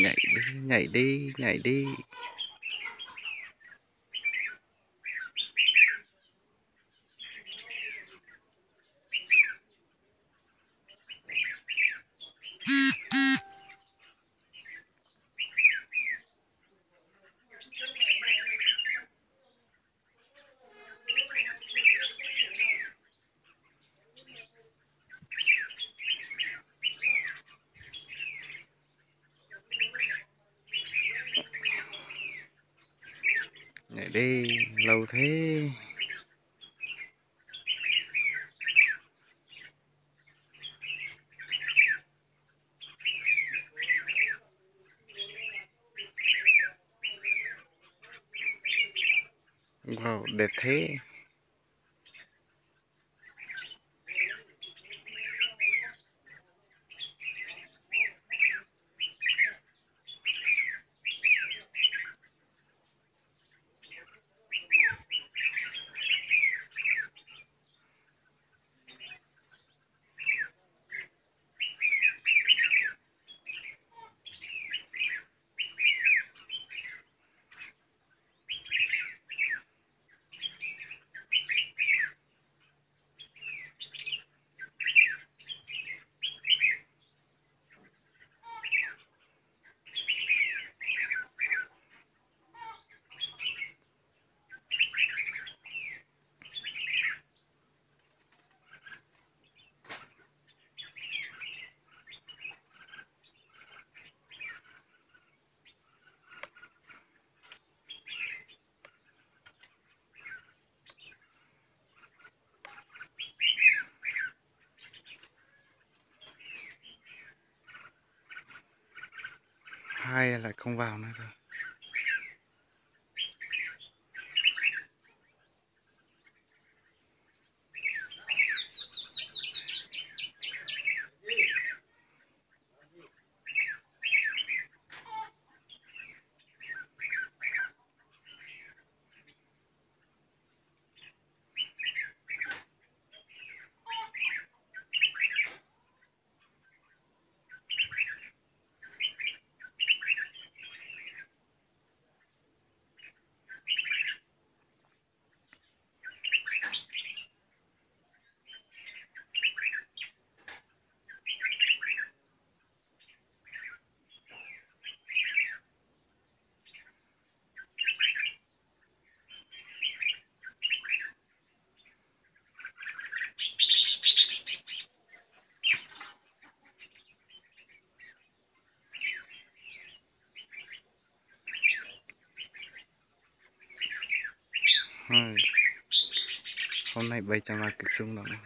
nhảy đi nhảy đi nhảy đi nhảy đi lâu thế. Wow đẹp thế. Hay là không vào nữa rồi? Hôm nay bay cho mà cực sung động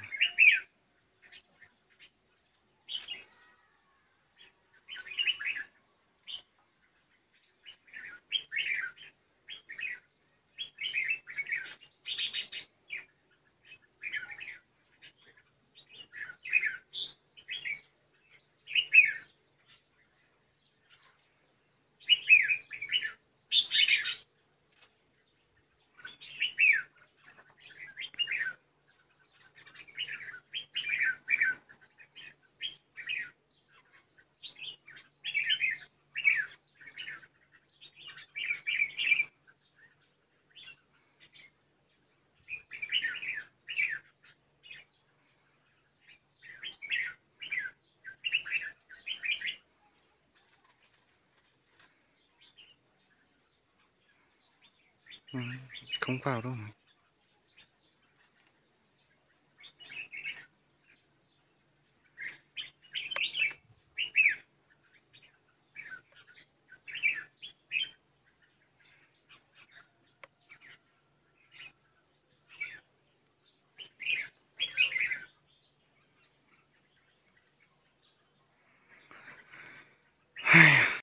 không vào đâu